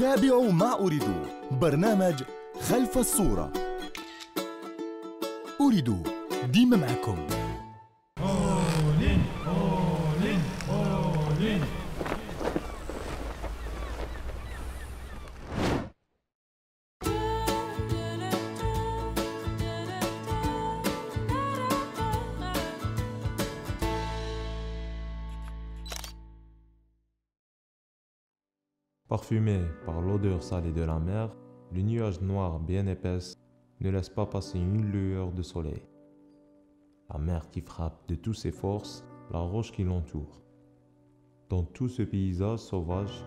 تابعوا ما أريد. برنامج خلف الصورة. أريد ديما معكم. أولين أولين أولين Parfumé par l'odeur salée de la mer, le nuage noir bien épaisse ne laisse pas passer une lueur de soleil. La mer qui frappe de toutes ses forces la roche qui l'entoure. Dans tout ce paysage sauvage,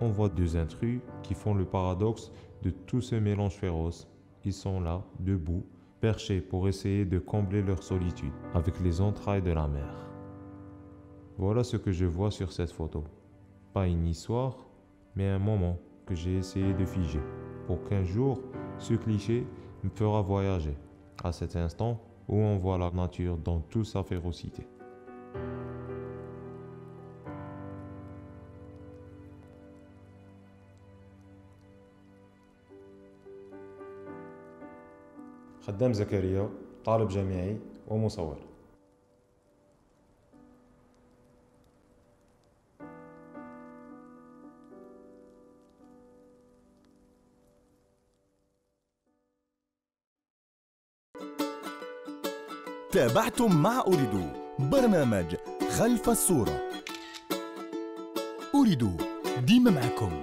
on voit deux intrus qui font le paradoxe de tout ce mélange féroce. Ils sont là, debout, perchés pour essayer de combler leur solitude avec les entrailles de la mer. Voilà ce que je vois sur cette photo. Pas une histoire, mais un moment que j'ai essayé de figer, pour qu'un jour, ce cliché me fera voyager, à cet instant où on voit la nature dans toute sa férocité. خدام زكريا طالب جامعي ومصور تابعتم مع أريدوا برنامج خلف الصورة. أريدوا ديما معكم.